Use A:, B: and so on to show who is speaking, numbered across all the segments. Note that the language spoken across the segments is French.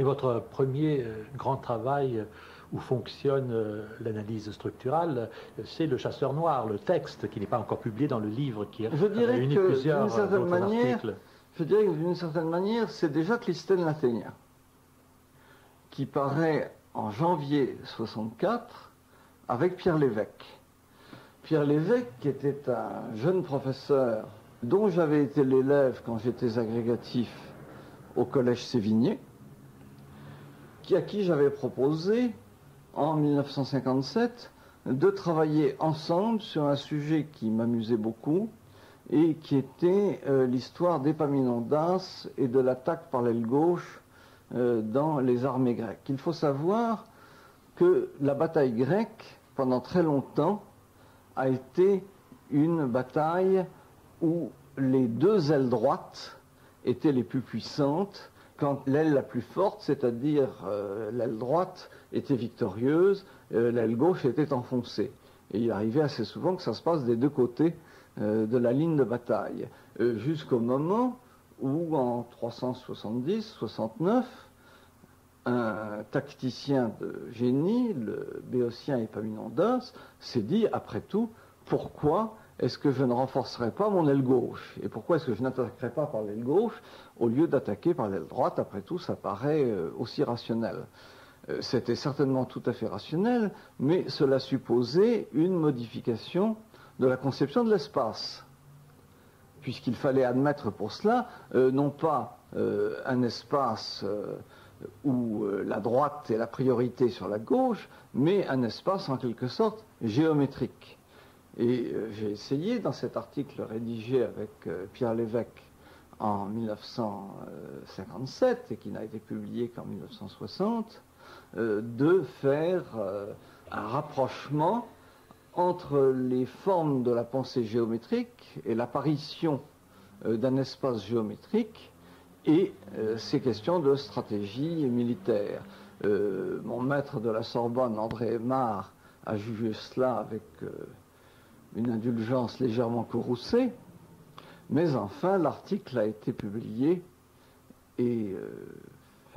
A: Et votre premier euh, grand travail euh, où fonctionne euh, l'analyse structurale, c'est Le Chasseur Noir, le texte qui n'est pas encore publié dans le livre qui
B: a réuni plusieurs autres manière, articles. Je dirais que d'une certaine manière, c'est déjà Clistène Laténia, qui paraît en janvier 64 avec Pierre Lévesque. Pierre Lévesque, qui était un jeune professeur dont j'avais été l'élève quand j'étais agrégatif au collège Sévigné, à qui j'avais proposé en 1957 de travailler ensemble sur un sujet qui m'amusait beaucoup et qui était euh, l'histoire d'Epaminondas et de l'attaque par l'aile gauche euh, dans les armées grecques. Il faut savoir que la bataille grecque, pendant très longtemps, a été une bataille où les deux ailes droites étaient les plus puissantes, quand l'aile la plus forte, c'est-à-dire euh, l'aile droite, était victorieuse, euh, l'aile gauche était enfoncée. Et il arrivait assez souvent que ça se passe des deux côtés euh, de la ligne de bataille, jusqu'au moment où en 370-69, un tacticien de génie, le béotien Epaminondas, s'est dit, après tout, pourquoi est-ce que je ne renforcerai pas mon aile gauche Et pourquoi est-ce que je n'attaquerai pas par l'aile gauche au lieu d'attaquer par l'aile droite Après tout, ça paraît euh, aussi rationnel. Euh, c'était certainement tout à fait rationnel, mais cela supposait une modification de la conception de l'espace, puisqu'il fallait admettre pour cela euh, non pas un espace où la droite est la priorité sur la gauche, mais un espace en quelque sorte géométrique. Et euh, j'ai essayé, dans cet article rédigé avec euh, Pierre Lévesque en 1957 et qui n'a été publié qu'en 1960, euh, de faire un rapprochement entre les formes de la pensée géométrique et l'apparition d'un espace géométrique et ces questions de stratégie militaire. mon maître de la Sorbonne, André Aymar, a jugé cela avec une indulgence légèrement courroucée, mais enfin l'article a été publié et euh,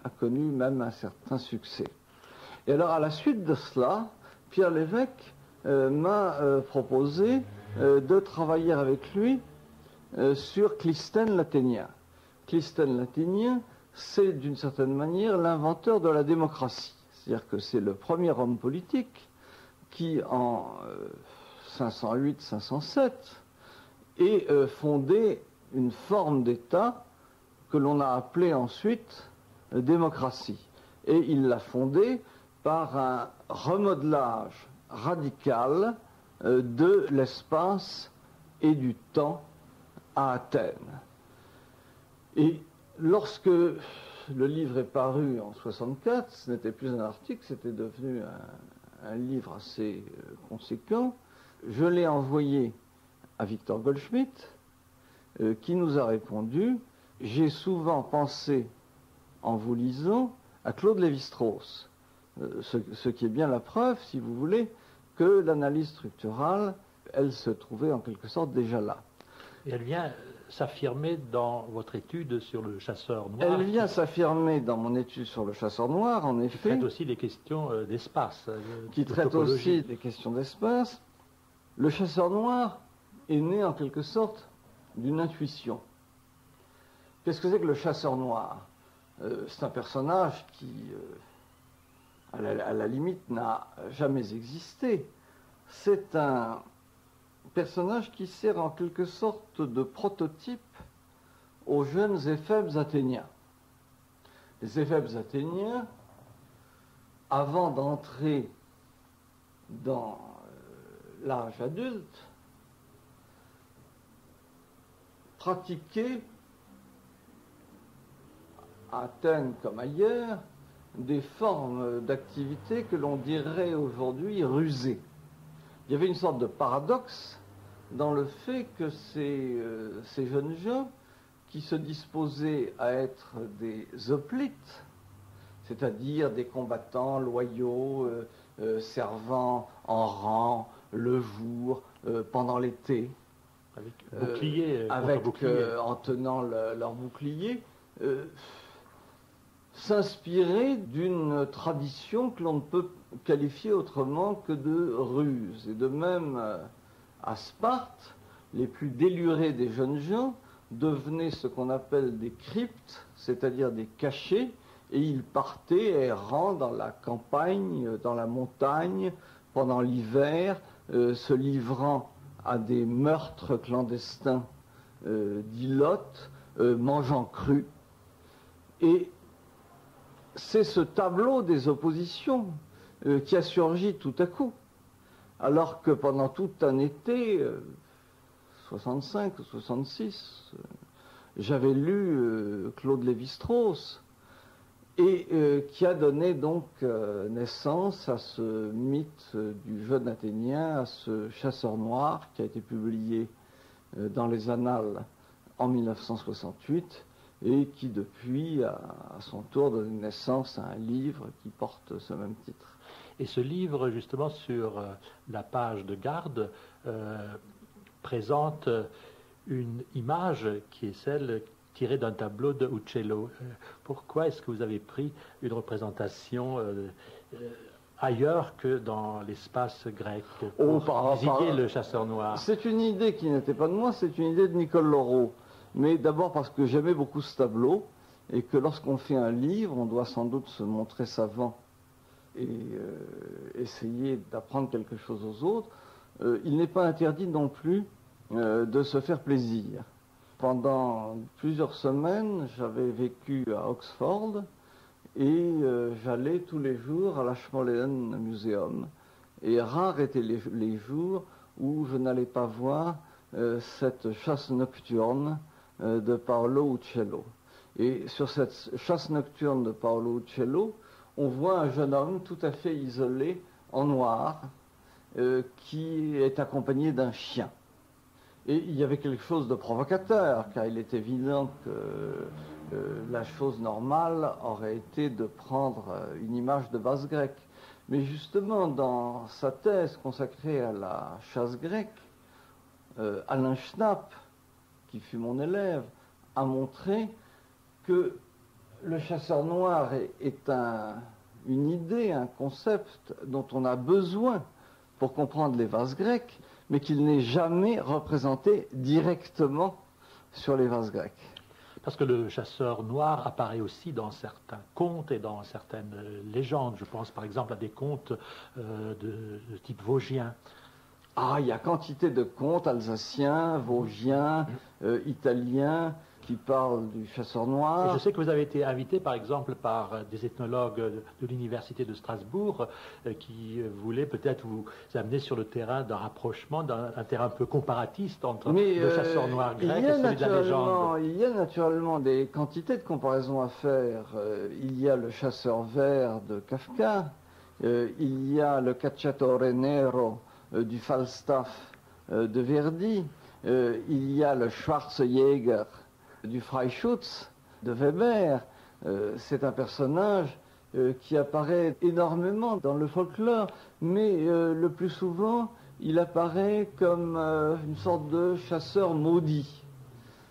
B: a connu même un certain succès. Et alors à la suite de cela, Pierre Lévesque euh, m'a euh, proposé de travailler avec lui sur Clisthène l'Athénien. Clisthène l'Athénien, c'est d'une certaine manière l'inventeur de la démocratie. C'est-à-dire que c'est le premier homme politique qui, en 508-507 et euh, fondé une forme d'État que l'on a appelée ensuite euh, démocratie. Et il l'a fondée par un remodelage radical euh, de l'espace et du temps à Athènes. Et lorsque le livre est paru en 64, ce n'était plus un article, c'était devenu un, livre assez conséquent je l'ai envoyé à Victor Goldschmidt, euh, qui nous a répondu J'ai souvent pensé, en vous lisant, à Claude Lévi-Strauss. Euh, ce, qui est bien la preuve, si vous voulez, que l'analyse structurale, elle se trouvait en quelque sorte déjà là.
A: Et elle vient s'affirmer dans votre étude sur le chasseur noir.
B: Elle vient s'affirmer dans mon étude sur le chasseur noir, en effet. Qui
A: traite aussi des questions euh, d'espace.
B: Qui traite aussi des questions d'espace. Le chasseur noir est né en quelque sorte d'une intuition. Qu'est-ce que c'est que le chasseur noir? Euh, C'est un personnage qui, euh, à, la, limite, n'a jamais existé. C'est un personnage qui sert en quelque sorte de prototype aux jeunes éphèbes athéniens. Les éphèbes athéniens, avant d'entrer dans l'âge adulte, pratiquer à Athènes comme ailleurs des formes d'activité que l'on dirait aujourd'hui rusées. Il y avait une sorte de paradoxe dans le fait que ces, euh, ces jeunes gens qui se disposaient à être des hoplites, c'est-à-dire des combattants loyaux, euh, euh, servant en rang, le jour, euh, pendant l'été.
A: Avec bouclier,
B: euh, avec, euh, en tenant leur bouclier. s'inspirer d'une tradition que l'on ne peut qualifier autrement que de ruse. Et de même, à Sparte, les plus délurés des jeunes gens devenaient ce qu'on appelle des cryptes, c'est-à-dire des cachets, et ils partaient errant dans la campagne, dans la montagne, pendant l'hiver, euh, se livrant à des meurtres clandestins euh, euh, mangeant cru. Et c'est ce tableau des oppositions qui a surgi tout à coup, alors que pendant tout un été, 65 ou 66, j'avais lu Claude Lévi-Strauss, et euh, qui a donné donc euh, naissance à ce mythe du jeune Athénien, à ce chasseur noir qui a été publié euh, dans les Annales en 1968 et qui depuis a à son tour donné naissance à un livre qui porte ce même titre.
A: Et ce livre, justement, sur la page de garde, présente une image qui est celle tiré d'un tableau de Uccello. Euh, pourquoi est-ce que vous avez pris une représentation euh, euh, ailleurs que dans l'espace grec
B: oh,
A: pour le chasseur noir?
B: C'est une idée qui n'était pas de moi, c'est une idée de Nicole Laureau. Mais d'abord parce que j'aimais beaucoup ce tableau et que lorsqu'on fait un livre, on doit sans doute se montrer savant et essayer d'apprendre quelque chose aux autres. il n'est pas interdit non plus de se faire plaisir pendant plusieurs semaines, j'avais vécu à Oxford et euh, j'allais tous les jours à l'Ashmolean Museum. Et rares étaient les, jours où je n'allais pas voir euh, cette chasse nocturne euh, de Paolo Uccello. Et sur cette chasse nocturne de Paolo Uccello, on voit un jeune homme tout à fait isolé en noir qui est accompagné d'un chien. Et il y avait quelque chose de provocateur, car il est évident que euh, la chose normale aurait été de prendre euh, une image de base grecque. Mais justement, dans sa thèse consacrée à la chasse grecque, euh, Alain Schnapp, qui fut mon élève, a montré que le chasseur noir est, une idée, un concept dont on a besoin pour comprendre les vases grecs, mais qu'il n'est jamais représenté directement sur les vases grecs.
A: Parce que le chasseur noir apparaît aussi dans certains contes et dans certaines légendes. Je pense par exemple à des contes euh, de, type vosgien.
B: Ah, il y a quantité de contes alsaciens, vosgiens, euh, italiens, qui parle du chasseur noir.
A: je sais que vous avez été invité, par exemple, par euh, des ethnologues de l'université de Strasbourg euh, qui euh, voulaient peut-être vous amener sur le terrain d'un rapprochement, d'un terrain un peu comparatiste entre le chasseur noir grec et celui de la légende.
B: Il y a naturellement des quantités de comparaisons à faire. il y a le chasseur vert de Kafka, il y a le cacciatore nero du Falstaff de Verdi, il y a le Schwarzjäger du Freischutz de Weber. Euh, c'est un personnage euh, qui apparaît énormément dans le folklore, mais euh, le plus souvent, il apparaît comme une sorte de chasseur maudit.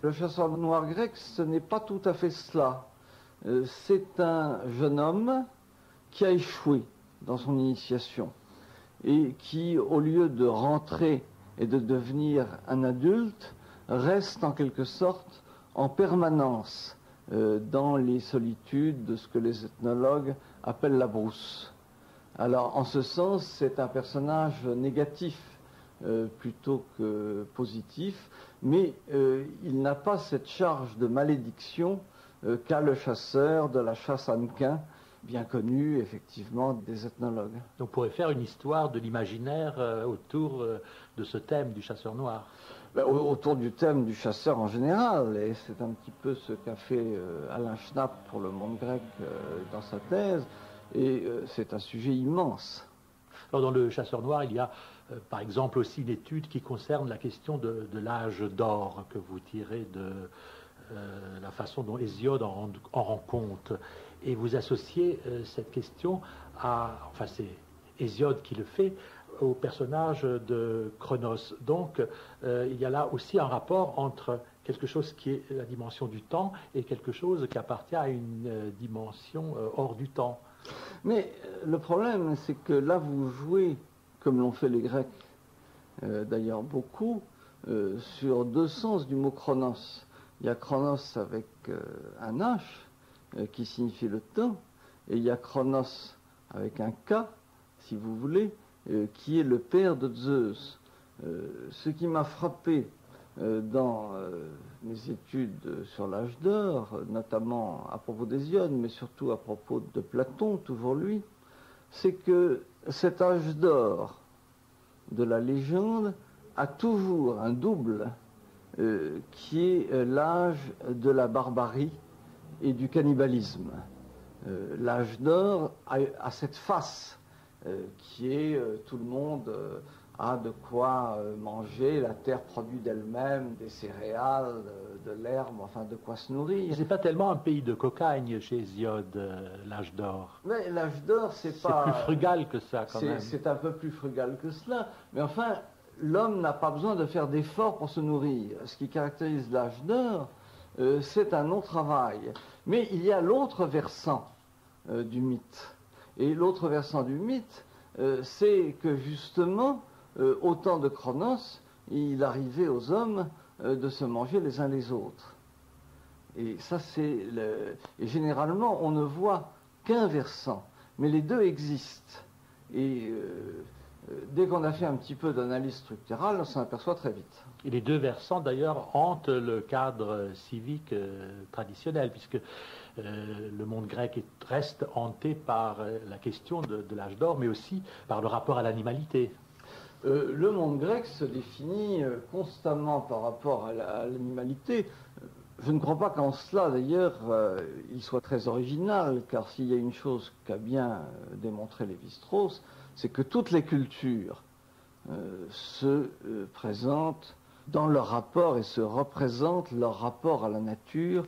B: Le chasseur noir grec, ce n'est pas tout à fait cela. c'est un jeune homme qui a échoué dans son initiation et qui, au lieu de rentrer et de devenir un adulte, reste en quelque sorte en permanence euh, dans les solitudes de ce que les ethnologues appellent la brousse. Alors, en ce sens, c'est un personnage négatif euh, plutôt que positif, mais euh, il n'a pas cette charge de malédiction qu'a le chasseur de la chasse Anquin, bien connu effectivement des ethnologues.
A: On pourrait faire une histoire de l'imaginaire autour de ce thème du chasseur noir.
B: Ben, autour du thème du chasseur en général, et c'est un petit peu ce qu'a fait euh, Alain Schnapp pour le monde grec euh, dans sa thèse, et euh, c'est un sujet immense.
A: Alors dans le chasseur noir, il y a par exemple aussi une étude qui concerne la question de, l'âge d'or que vous tirez de la façon dont Hésiode en, en, rend compte. Et vous associez cette question à, enfin c'est Hésiode qui le fait, au personnage de Chronos. Donc, euh, il y a là aussi un rapport entre quelque chose qui est la dimension du temps et quelque chose qui appartient à une euh, dimension euh, hors du temps.
B: Mais le problème, c'est que là, vous jouez, comme l'ont fait les Grecs, d'ailleurs beaucoup, sur deux sens du mot chronos. Il y a chronos avec un H, qui signifie le temps, et il y a chronos avec un K, si vous voulez, qui est le père de Zeus. ce qui m'a frappé euh, dans euh, mes études sur l'âge d'or, notamment à propos d'Hésiode, mais surtout à propos de Platon, toujours lui, c'est que cet âge d'or de la légende a toujours un double euh, qui est l'âge de la barbarie et du cannibalisme. l'âge d'or a, cette face qui est tout le monde a de quoi euh, manger, la terre produit d'elle-même des céréales, de, l'herbe, enfin de quoi se nourrir.
A: C'est pas tellement un pays de cocagne chez Hésiode, euh, l'âge d'or.
B: Mais l'âge d'or, c'est pas.
A: C'est plus frugal que ça, quand même.
B: C'est un peu plus frugal que cela. Mais enfin, l'homme n'a pas besoin de faire d'efforts pour se nourrir. Ce qui caractérise l'âge d'or, euh, c'est un non-travail. Mais il y a l'autre versant du mythe. Et l'autre versant du mythe, c'est que justement, euh, au temps de Chronos, il arrivait aux hommes euh, de se manger les uns les autres. Et ça, c'est le... Et généralement, on ne voit qu'un versant, mais les deux existent. Et euh, dès qu'on a fait un petit peu d'analyse structurale, on s'en aperçoit très vite.
A: Et les deux versants, d'ailleurs, hantent le cadre civique traditionnel, puisque le monde grec reste hanté par la question de l'âge d'or, mais aussi par le rapport à l'animalité.
B: Euh, le monde grec se définit euh, constamment par rapport à l'animalité. Je ne crois pas qu'en cela, d'ailleurs, euh, il soit très original, car s'il y a une chose qu'a bien démontré Lévi-Strauss, c'est que toutes les cultures se présentent dans leur rapport et se représentent leur rapport à la nature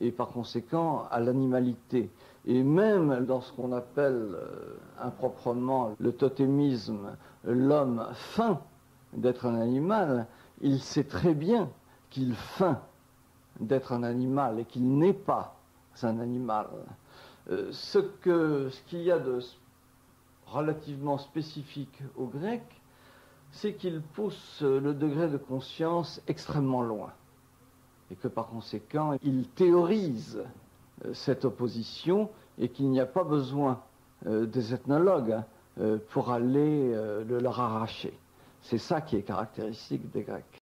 B: et par conséquent à l'animalité. Et même dans ce qu'on appelle improprement le totémisme, l'homme feint d'être un animal, il sait très bien qu'il feint d'être un animal et qu'il n'est pas un animal. Euh, ce qu'il y a de relativement spécifique au grec, c'est qu'il pousse le degré de conscience extrêmement loin et que par conséquent, il théorise euh, cette opposition et qu'il n'y a pas besoin euh, des ethnologues hein, euh, pour aller le leur arracher. C'est ça qui est caractéristique des Grecs.